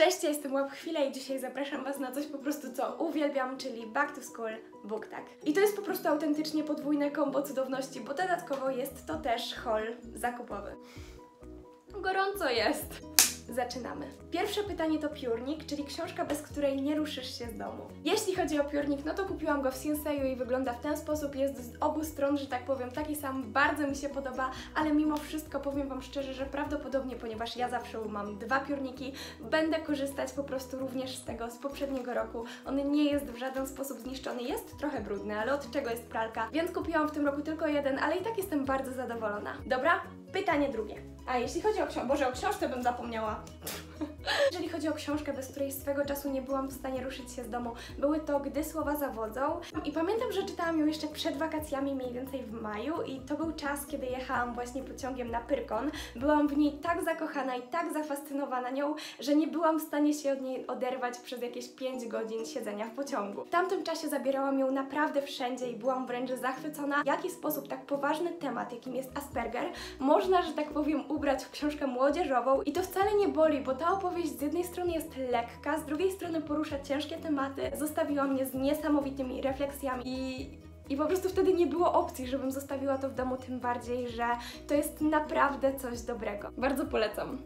Cześć, ja jestem Łap Chwila i dzisiaj zapraszam Was na coś po prostu co uwielbiam, czyli Back to School Book Tag. I to jest po prostu autentycznie podwójne kombo cudowności, bo dodatkowo jest to też haul zakupowy. Gorąco jest! Zaczynamy. Pierwsze pytanie to piórnik, czyli książka, bez której nie ruszysz się z domu. Jeśli chodzi o piórnik, no to kupiłam go w Sinseju i wygląda w ten sposób. Jest z obu stron, że tak powiem, taki sam. Bardzo mi się podoba, ale mimo wszystko powiem Wam szczerze, że prawdopodobnie, ponieważ ja zawsze mam dwa piórniki, będę korzystać po prostu również z tego z poprzedniego roku. On nie jest w żaden sposób zniszczony, jest trochę brudny, ale od czego jest pralka, więc kupiłam w tym roku tylko jeden, ale i tak jestem bardzo zadowolona. Dobra, pytanie drugie. A jeśli chodzi o książkę, Boże, o książce bym zapomniała. Jeżeli chodzi o książkę, bez której swego czasu nie byłam w stanie ruszyć się z domu, były to Gdy słowa zawodzą. I pamiętam, że czytałam ją jeszcze przed wakacjami, mniej więcej w maju i to był czas, kiedy jechałam właśnie pociągiem na Pyrkon. Byłam w niej tak zakochana i tak zafascynowana nią, że nie byłam w stanie się od niej oderwać przez jakieś 5 godzin siedzenia w pociągu. W tamtym czasie zabierałam ją naprawdę wszędzie i byłam wręcz zachwycona, w jaki sposób tak poważny temat, jakim jest Asperger, można, że tak powiem, ubrać w książkę młodzieżową i to wcale nie boli, bo ta opowieść z jednej strony jest lekka, z drugiej strony porusza ciężkie tematy, zostawiła mnie z niesamowitymi refleksjami i i po prostu wtedy nie było opcji, żebym zostawiła to w domu, tym bardziej, że to jest naprawdę coś dobrego. Bardzo polecam.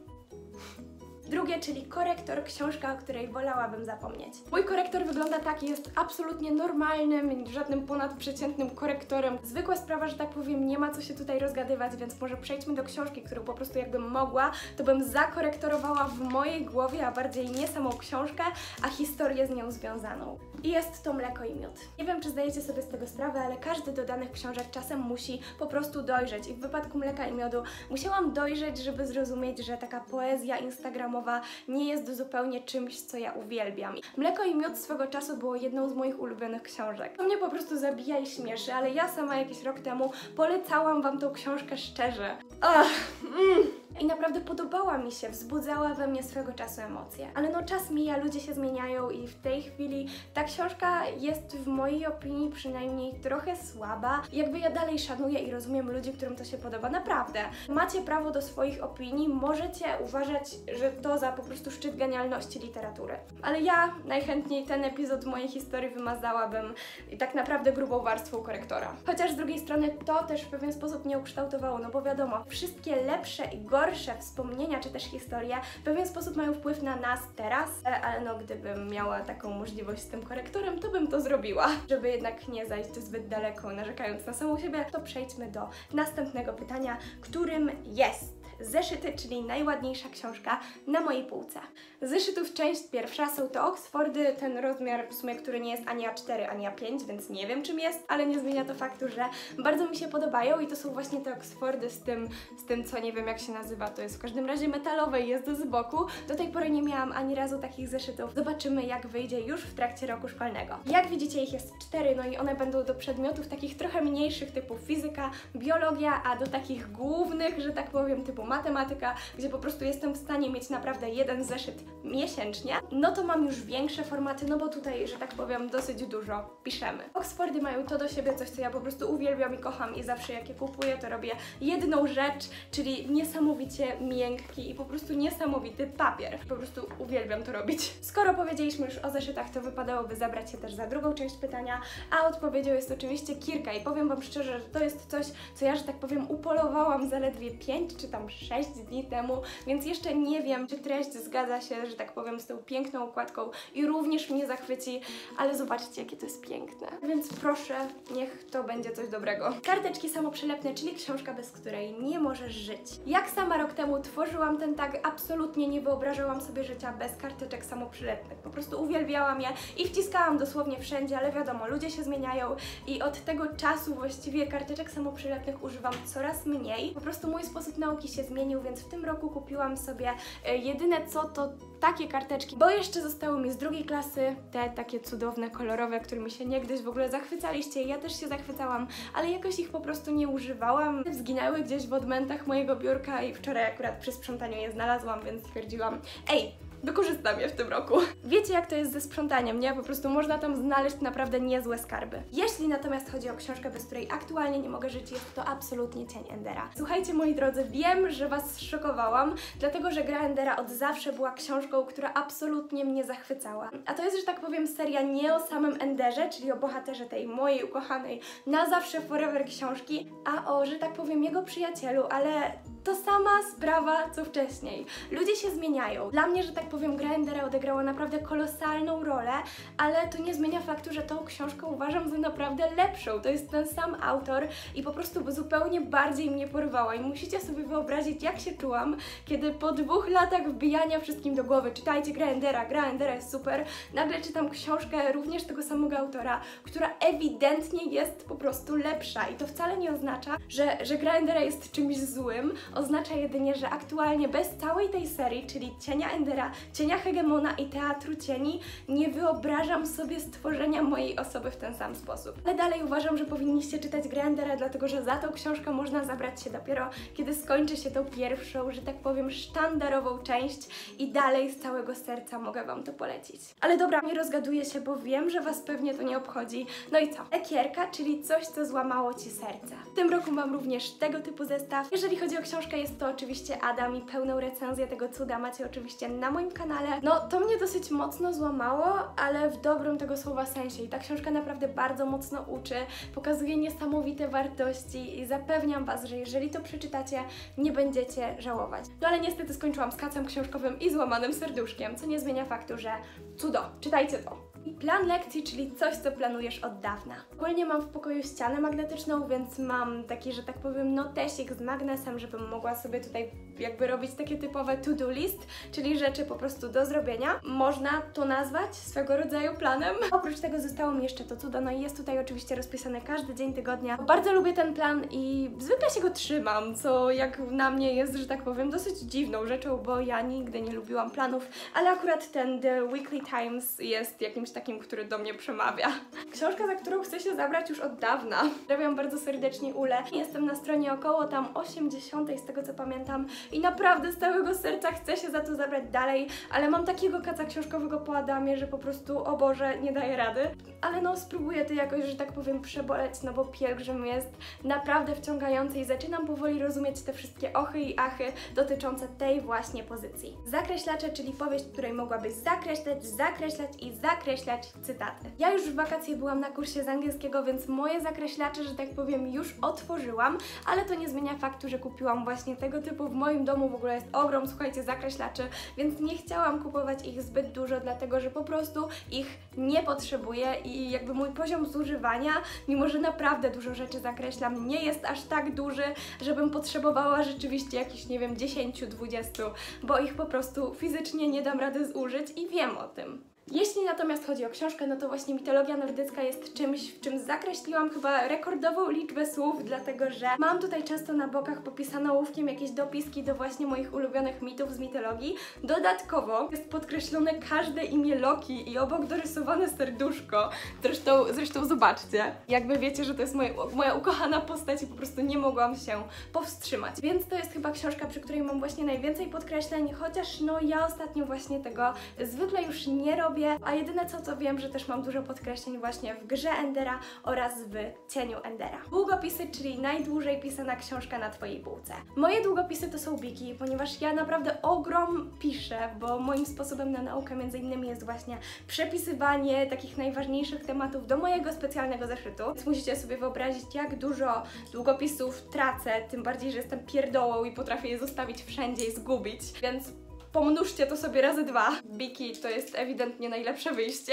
Drugie, czyli korektor, książka, o której wolałabym zapomnieć. Mój korektor wygląda tak, jest absolutnie normalnym, żadnym ponadprzeciętnym korektorem. Zwykła sprawa, że tak powiem, nie ma co się tutaj rozgadywać, więc może przejdźmy do książki, którą po prostu jakbym mogła, to bym zakorektorowała w mojej głowie, a bardziej nie samą książkę, a historię z nią związaną. I jest to Mleko i Miód. Nie wiem, czy zdajecie sobie z tego sprawę, ale każdy do danych książek czasem musi po prostu dojrzeć. I w wypadku Mleka i Miodu musiałam dojrzeć, żeby zrozumieć, że taka poezja instagramowa nie jest zupełnie czymś, co ja uwielbiam. Mleko i miód swego czasu było jedną z moich ulubionych książek. To mnie po prostu zabija i śmieszy, ale ja sama jakiś rok temu polecałam Wam tą książkę szczerze. Ach, mm. I naprawdę podobała mi się, wzbudzała we mnie swego czasu emocje. Ale no czas mija, ludzie się zmieniają i w tej chwili ta książka jest w mojej opinii przynajmniej trochę słaba. Jakby ja dalej szanuję i rozumiem ludzi, którym to się podoba, naprawdę. Macie prawo do swoich opinii, możecie uważać, że to za po prostu szczyt genialności literatury. Ale ja najchętniej ten epizod mojej historii wymazałabym i tak naprawdę grubą warstwą korektora. Chociaż z drugiej strony to też w pewien sposób mnie ukształtowało, no bo wiadomo, wszystkie lepsze i gorsze wspomnienia czy też historie w pewien sposób mają wpływ na nas teraz, e, ale no gdybym miała taką możliwość z tym korektorem, to bym to zrobiła. Żeby jednak nie zajść zbyt daleko narzekając na samą siebie, to przejdźmy do następnego pytania, którym jest Zeszyty, czyli najładniejsza książka na mojej półce. Zeszytów część pierwsza są to Oxfordy, ten rozmiar w sumie, który nie jest ani A4, ani A5, więc nie wiem czym jest, ale nie zmienia to faktu, że bardzo mi się podobają i to są właśnie te Oxfordy z tym, z tym co nie wiem jak się nazywa, to jest w każdym razie metalowe i jest z boku. Do tej pory nie miałam ani razu takich zeszytów. Zobaczymy jak wyjdzie już w trakcie roku szkolnego. Jak widzicie ich jest cztery, no i one będą do przedmiotów takich trochę mniejszych typu fizyka, biologia, a do takich głównych, że tak powiem, typu matematyka, gdzie po prostu jestem w stanie mieć naprawdę jeden zeszyt miesięcznie, no to mam już większe formaty, no bo tutaj, że tak powiem, dosyć dużo piszemy. Oxfordy mają to do siebie, coś co ja po prostu uwielbiam i kocham i zawsze jak je kupuję, to robię jedną rzecz, czyli niesamowicie miękki i po prostu niesamowity papier. Po prostu uwielbiam to robić. Skoro powiedzieliśmy już o zeszytach, to wypadałoby zabrać się też za drugą część pytania, a odpowiedzią jest oczywiście Kirka i powiem Wam szczerze, że to jest coś, co ja, że tak powiem, upolowałam zaledwie 5 czy tam 6 dni temu, więc jeszcze nie wiem, czy treść zgadza się, że tak powiem, z tą piękną okładką i również mnie zachwyci, ale zobaczcie, jakie to jest piękne. Więc proszę, niech to będzie coś dobrego. Karteczki samoprzylepne, czyli książka, bez której nie możesz żyć. Jak sama rok temu tworzyłam ten tag, absolutnie nie wyobrażałam sobie życia bez karteczek samoprzylepnych. Po prostu uwielbiałam je i wciskałam dosłownie wszędzie, ale wiadomo, ludzie się zmieniają i od tego czasu właściwie karteczek samoprzylepnych używam coraz mniej. Po prostu mój sposób nauki się zmienił, więc w tym roku kupiłam sobie e, jedyne co to takie karteczki, bo jeszcze zostały mi z drugiej klasy te takie cudowne, kolorowe, którymi się niegdyś w ogóle zachwycaliście. Ja też się zachwycałam, ale jakoś ich po prostu nie używałam. Zginęły gdzieś w odmętach mojego biurka i wczoraj akurat przy sprzątaniu je znalazłam, więc stwierdziłam, ej, wykorzystam je w tym roku. Wiecie jak to jest ze sprzątaniem, nie? Po prostu można tam znaleźć naprawdę niezłe skarby. Jeśli natomiast chodzi o książkę, bez której aktualnie nie mogę żyć, jest to absolutnie Cień Endera. Słuchajcie moi drodzy, wiem, że Was szokowałam, dlatego że Gra Endera od zawsze była książką, która absolutnie mnie zachwycała. A to jest, że tak powiem, seria nie o samym Enderze, czyli o bohaterze tej mojej ukochanej na zawsze forever książki, a o, że tak powiem, jego przyjacielu, ale to sama sprawa co wcześniej. Ludzie się zmieniają. Dla mnie, że tak powiem, Grindera odegrała naprawdę kolosalną rolę, ale to nie zmienia faktu, że tą książkę uważam za naprawdę lepszą. To jest ten sam autor i po prostu zupełnie bardziej mnie porwała. I musicie sobie wyobrazić, jak się czułam, kiedy po dwóch latach wbijania wszystkim do głowy, czytajcie Grindera, Grindera jest super, nagle czytam książkę również tego samego autora, która ewidentnie jest po prostu lepsza. I to wcale nie oznacza, że, że Grindera jest czymś złym, oznacza jedynie, że aktualnie bez całej tej serii, czyli Cienia Endera, Cienia Hegemona i Teatru Cieni, nie wyobrażam sobie stworzenia mojej osoby w ten sam sposób. Ale dalej uważam, że powinniście czytać grę Endera, dlatego że za tą książkę można zabrać się dopiero, kiedy skończy się tą pierwszą, że tak powiem, sztandarową część i dalej z całego serca mogę Wam to polecić. Ale dobra, nie rozgaduję się, bo wiem, że Was pewnie to nie obchodzi. No i co? Ekierka, czyli coś, co złamało Ci serce. W tym roku mam również tego typu zestaw. Jeżeli chodzi o książkę, książka jest to oczywiście Adam i pełną recenzję tego cuda macie oczywiście na moim kanale. No to mnie dosyć mocno złamało, ale w dobrym tego słowa sensie i ta książka naprawdę bardzo mocno uczy, pokazuje niesamowite wartości i zapewniam Was, że jeżeli to przeczytacie, nie będziecie żałować. No ale niestety skończyłam z kacem książkowym i złamanym serduszkiem, co nie zmienia faktu, że cudo, czytajcie to. Plan lekcji, czyli coś, co planujesz od dawna. Ogólnie mam w pokoju ścianę magnetyczną, więc mam taki, że tak powiem, notesik z magnesem, żebym mogła sobie tutaj jakby robić takie typowe to-do list, czyli rzeczy po prostu do zrobienia. Można to nazwać swego rodzaju planem. Oprócz tego zostało mi jeszcze to cudo, no i jest tutaj oczywiście rozpisane każdy dzień tygodnia. Bardzo lubię ten plan i zwykle się go trzymam, co jak na mnie jest, że tak powiem, dosyć dziwną rzeczą, bo ja nigdy nie lubiłam planów, ale akurat ten The Weekly Times jest jakimś takim, który do mnie przemawia. Książka, za którą chcę się zabrać już od dawna. Pozdrawiam bardzo serdecznie Ule. Jestem na stronie około tam 80 z tego co pamiętam i naprawdę z całego serca chcę się za to zabrać dalej, ale mam takiego kaca książkowego po Adamie, że po prostu, o Boże, nie daję rady. Ale no, spróbuję to jakoś, że tak powiem, przeboleć, no bo pielgrzym jest naprawdę wciągający i zaczynam powoli rozumieć te wszystkie ochy i achy dotyczące tej właśnie pozycji. Zakreślacze, czyli powieść, której mogłabyś zakreślać, zakreślać i zakreślać cytaty. Ja już w wakacje byłam na kursie z angielskiego, więc moje zakreślacze, że tak powiem, już otworzyłam, ale to nie zmienia faktu, że kupiłam właśnie tego typu w moim domu w ogóle jest ogrom, słuchajcie, zakreślaczy, więc nie chciałam kupować ich zbyt dużo, dlatego że po prostu ich nie potrzebuję i jakby mój poziom zużywania, mimo że naprawdę dużo rzeczy zakreślam, nie jest aż tak duży, żebym potrzebowała rzeczywiście jakichś, nie wiem, 10-20, bo ich po prostu fizycznie nie dam rady zużyć i wiem o tym. Jeśli natomiast chodzi o książkę, no to właśnie mitologia nordycka jest czymś, w czym zakreśliłam chyba rekordową liczbę słów, dlatego że mam tutaj często na bokach popisane ołówkiem jakieś dopiski do właśnie moich ulubionych mitów z mitologii. Dodatkowo jest podkreślone każde imię Loki i obok dorysowane serduszko. Zresztą, zresztą zobaczcie, jakby wiecie, że to jest moje, moja ukochana postać i po prostu nie mogłam się powstrzymać. Więc to jest chyba książka, przy której mam właśnie najwięcej podkreśleń, chociaż no ja ostatnio właśnie tego zwykle już nie robię, a jedyne co to wiem, że też mam dużo podkreśleń właśnie w grze Endera oraz w cieniu Endera. Długopisy, czyli najdłużej pisana książka na Twojej półce. Moje długopisy to są biki, ponieważ ja naprawdę ogrom piszę, bo moim sposobem na naukę między innymi jest właśnie przepisywanie takich najważniejszych tematów do mojego specjalnego zeszytu. Więc musicie sobie wyobrazić, jak dużo długopisów tracę, tym bardziej, że jestem pierdołą i potrafię je zostawić wszędzie i zgubić, więc pomnóżcie to sobie razy dwa. Biki to jest ewidentnie najlepsze wyjście.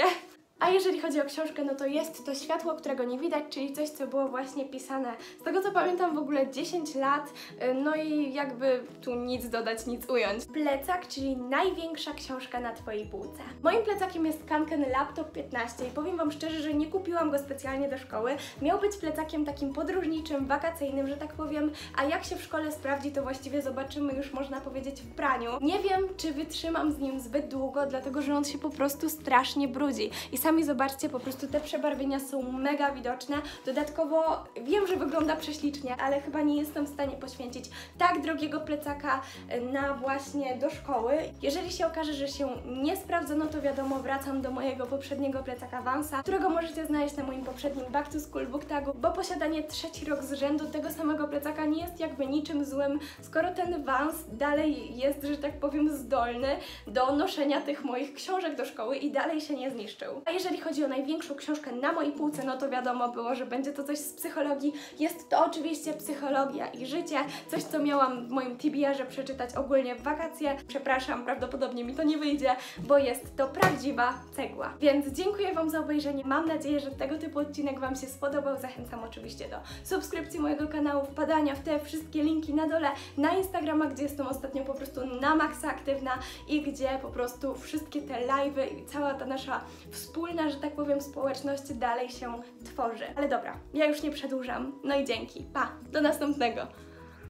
A jeżeli chodzi o książkę, no to jest to światło, którego nie widać, czyli coś, co było właśnie pisane z tego co pamiętam w ogóle 10 lat, y, no i jakby tu nic dodać, nic ująć. Plecak, czyli największa książka na Twojej półce. Moim plecakiem jest Kanken Laptop 15 i powiem Wam szczerze, że nie kupiłam go specjalnie do szkoły. Miał być plecakiem takim podróżniczym, wakacyjnym, że tak powiem, a jak się w szkole sprawdzi, to właściwie zobaczymy już można powiedzieć w praniu. Nie wiem, czy wytrzymam z nim zbyt długo, dlatego że on się po prostu strasznie brudzi. I sam Sami zobaczcie, po prostu te przebarwienia są mega widoczne. Dodatkowo wiem, że wygląda prześlicznie, ale chyba nie jestem w stanie poświęcić tak drogiego plecaka e, na właśnie do szkoły. Jeżeli się okaże, że się nie sprawdza, no to wiadomo, wracam do mojego poprzedniego plecaka Vansa, którego możecie znaleźć na moim poprzednim Back to School Book Tagu, bo posiadanie trzeci rok z rzędu tego samego plecaka nie jest jakby niczym złym, skoro ten Vans dalej jest, że tak powiem, zdolny do noszenia tych moich książek do szkoły i dalej się nie zniszczył. A jeżeli chodzi o największą książkę na mojej półce, no to wiadomo było, że będzie to coś z psychologii. Jest to oczywiście psychologia i życie, coś co miałam w moim TBR-ze przeczytać ogólnie w wakacje. Przepraszam, prawdopodobnie mi to nie wyjdzie, bo jest to prawdziwa cegła. Więc dziękuję Wam za obejrzenie. Mam nadzieję, że tego typu odcinek Wam się spodobał. Zachęcam oczywiście do subskrypcji mojego kanału, wpadania w te wszystkie linki na dole, na Instagrama, gdzie jestem ostatnio po prostu na maksa aktywna i gdzie po prostu wszystkie te live'y i cała ta nasza wspólna, że tak powiem, społeczność dalej się tworzy. Ale dobra, ja już nie przedłużam. No i dzięki. Pa! Do następnego!